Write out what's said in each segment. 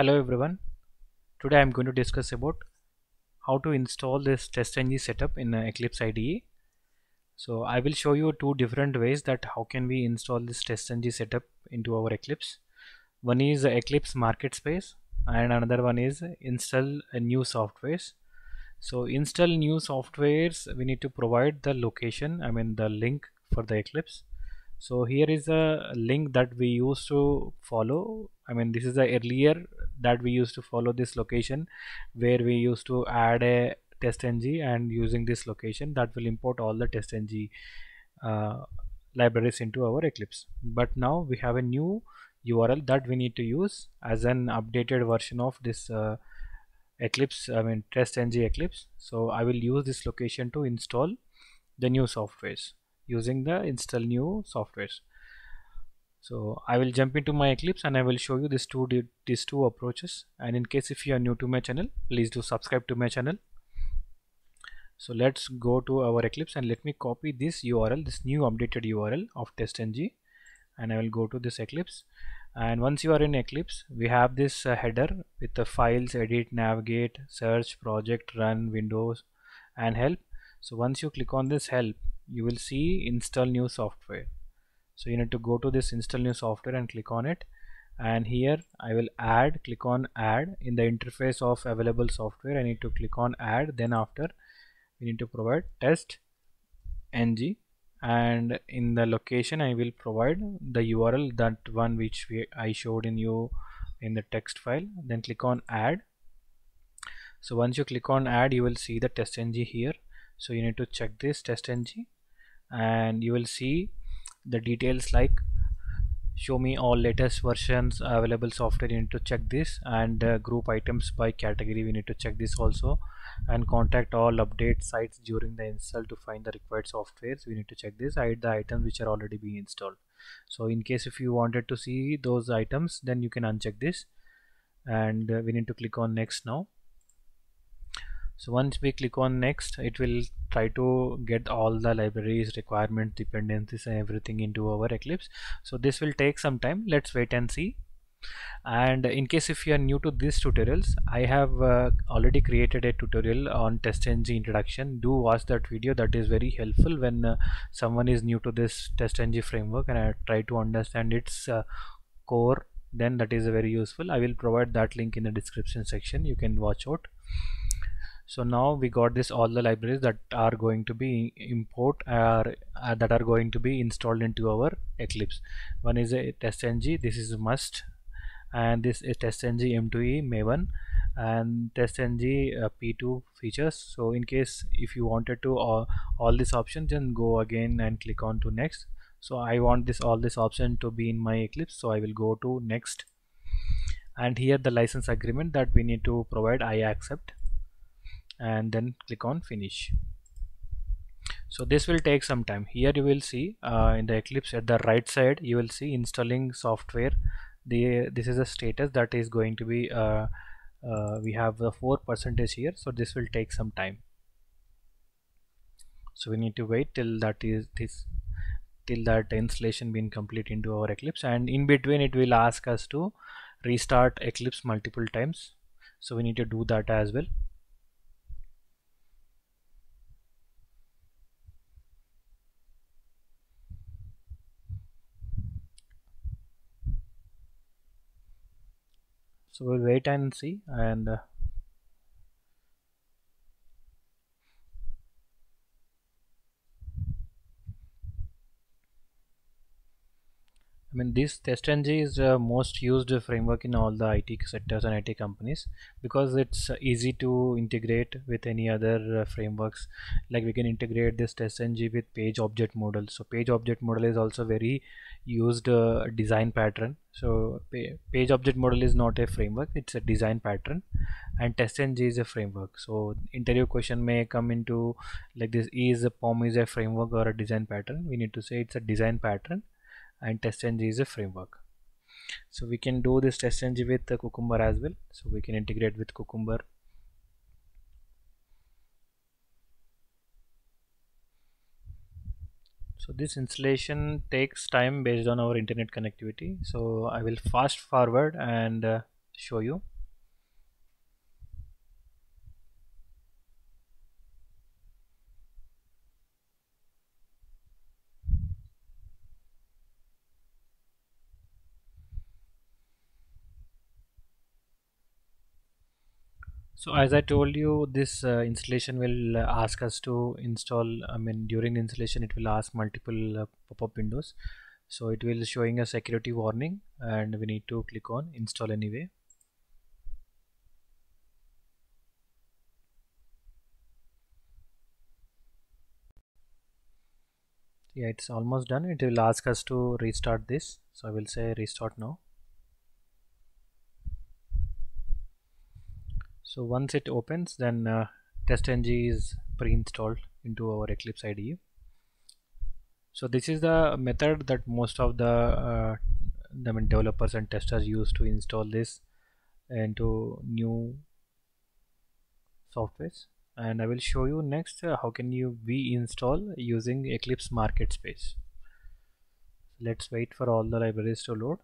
Hello everyone. Today I'm going to discuss about how to install this TestNG setup in uh, Eclipse IDE. So I will show you two different ways that how can we install this TestNG setup into our Eclipse. One is Eclipse Marketspace and another one is install a new softwares. So install new softwares we need to provide the location I mean the link for the Eclipse so here is a link that we used to follow. I mean this is the earlier that we used to follow this location where we used to add a test testng and using this location that will import all the testng uh, libraries into our Eclipse. But now we have a new URL that we need to use as an updated version of this uh, Eclipse I mean test testng Eclipse. So I will use this location to install the new softwares using the install new softwares. So I will jump into my Eclipse and I will show you these two these two approaches. And in case if you are new to my channel please do subscribe to my channel. So let's go to our Eclipse and let me copy this URL this new updated URL of testng and I will go to this Eclipse. And once you are in Eclipse we have this uh, header with the files edit navigate search project run windows and help so once you click on this help you will see install new software. So you need to go to this install new software and click on it. And here I will add click on add. In the interface of available software I need to click on add. Then after we need to provide test ng. And in the location I will provide the URL that one which we, I showed in you in the text file. Then click on add. So once you click on add you will see the test ng here so you need to check this test ng and you will see the details like show me all latest versions available software you need to check this and uh, group items by category we need to check this also and contact all update sites during the install to find the required softwares we need to check this hide the items which are already being installed. So in case if you wanted to see those items then you can uncheck this and uh, we need to click on next now so once we click on next it will try to get all the libraries requirements dependencies and everything into our eclipse. So this will take some time. Let's wait and see. And in case if you are new to these tutorials i have uh, already created a tutorial on test testng introduction. Do watch that video. That is very helpful when uh, someone is new to this test testng framework and i try to understand its uh, core then that is very useful. I will provide that link in the description section. You can watch out so now we got this all the libraries that are going to be import or uh, that are going to be installed into our eclipse. One is a testng this is must. And this is testng m2e maven and testng uh, p2 features. So in case if you wanted to uh, all these options then go again and click on to next. So i want this all this option to be in my eclipse. So i will go to next. And here the license agreement that we need to provide i accept and then click on finish. So this will take some time. Here you will see uh, in the eclipse at the right side you will see installing software. The this is a status that is going to be uh, uh, we have the 4 percentage here so this will take some time. So we need to wait till that is this till that installation being complete into our eclipse and in between it will ask us to restart eclipse multiple times. So we need to do that as well so we'll wait and see and uh, mean this TestNG is uh, most used framework in all the IT sectors and IT companies because it's easy to integrate with any other uh, frameworks. Like we can integrate this TestNG with page object model. So page object model is also very used uh, design pattern. So page object model is not a framework it's a design pattern and TestNG is a framework. So interview question may come into like this is a POM is a framework or a design pattern. We need to say it's a design pattern and testng is a framework. So we can do this testng with the cucumber as well. So we can integrate with cucumber. So this installation takes time based on our internet connectivity. So I will fast forward and uh, show you so as I told you this uh, installation will uh, ask us to install I mean during installation it will ask multiple uh, pop-up windows. So it will showing a security warning and we need to click on install anyway. Yeah it's almost done. It will ask us to restart this. So I will say restart now so once it opens then uh, TestNG is pre-installed into our Eclipse IDE so this is the method that most of the uh, the developers and testers use to install this into new softwares. And I will show you next uh, how can you reinstall using Eclipse Market Space. Let's wait for all the libraries to load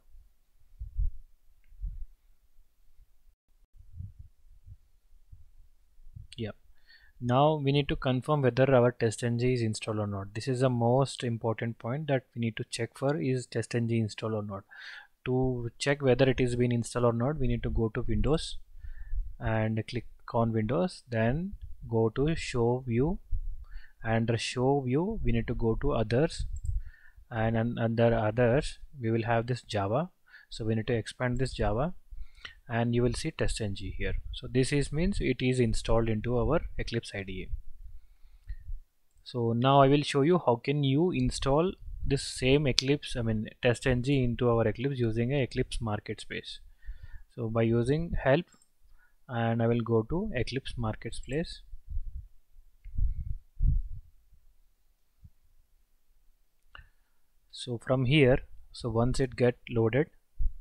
yeah now we need to confirm whether our testng is installed or not. This is the most important point that we need to check for is testng installed or not. To check whether it is been installed or not we need to go to windows and click on windows then go to show view. And show view we need to go to others. And under others we will have this java. So we need to expand this java and you will see testng here. So this is means it is installed into our eclipse IDE so now I will show you how can you install this same eclipse I mean testng into our eclipse using a eclipse market space. So by using help and I will go to eclipse marketplace so from here so once it get loaded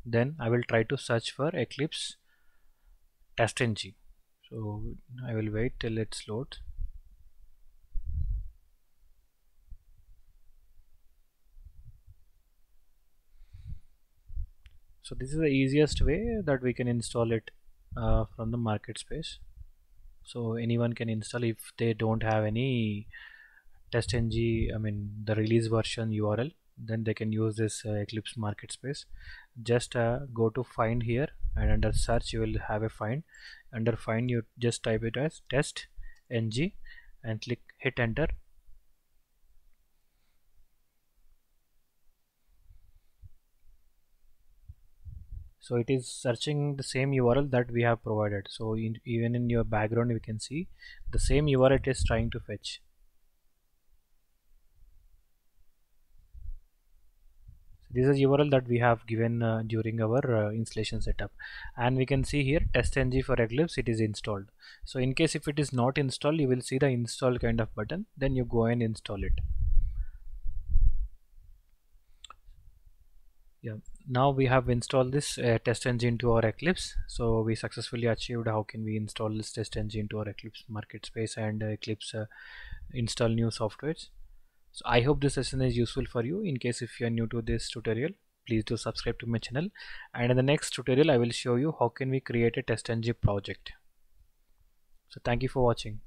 then I will try to search for Eclipse testng so I will wait till it's load. So this is the easiest way that we can install it uh, from the market space. So anyone can install if they don't have any testng I mean the release version URL then they can use this uh, Eclipse market space. Just uh, go to find here and under search you will have a find. Under find you just type it as test ng and click hit enter. So it is searching the same URL that we have provided. So in, even in your background you can see the same URL it is trying to fetch this is URL that we have given uh, during our uh, installation setup. And we can see here testng for Eclipse it is installed. So in case if it is not installed you will see the install kind of button then you go and install it. Yeah. Now we have installed this uh, testng into our Eclipse. So we successfully achieved how can we install this testng into our Eclipse market space and uh, Eclipse uh, install new softwares so i hope this lesson is useful for you. In case if you are new to this tutorial please do subscribe to my channel. And in the next tutorial i will show you how can we create a test testng project. So thank you for watching